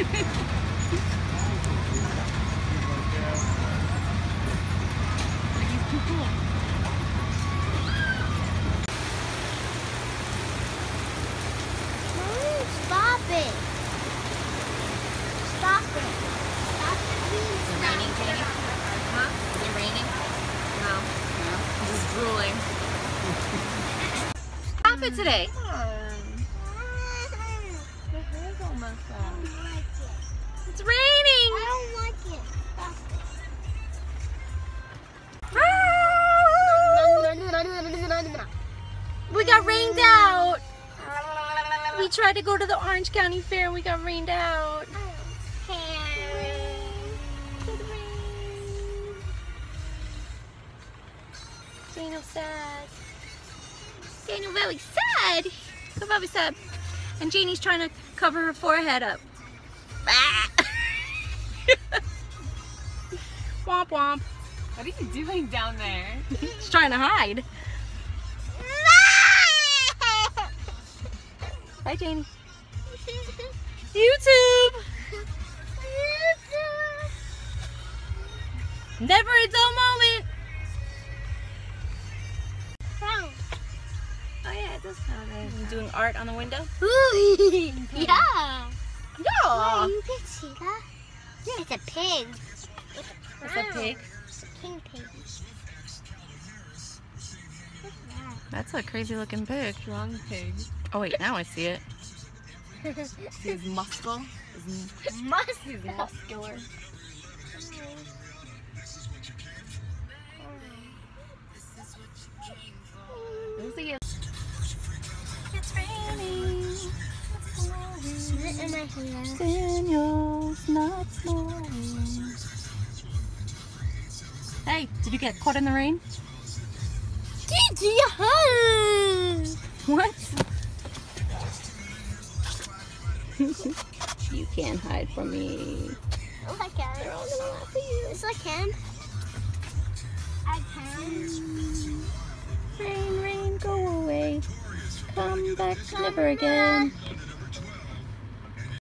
stop it. Stop it. Stop it, please. Is it raining, Janie? Huh? Is it raining? No. No. This is drooling. Stop it today. The hair's all messed up. It's raining. I don't like it. Stop We got rained out. We tried to go to the Orange County Fair and we got rained out. Oh, Daniel sad. Daniel very sad. So very sad. And Janie's trying to cover her forehead up. Ah. womp womp. What are you doing down there? She's trying to hide. Bye, Janie. YouTube. Never a dull moment. Oh yeah, it does sound. You doing art on the window? yeah. Yeah. Oh, you can see that? It's a pig. It's a pig. It's a king pig. That's a crazy looking pig. Strong pig. Oh wait, now I see it. See his muscle? His Must He's muscular. Looks like it- Is it in my hair? Daniel's not snoring. Hey, did you get caught in the rain? Did you? What? you can't hide from me. Oh, I can. They're all gonna laugh at you. Yes, I can. I can. Rain, rain, go away. Come back never again.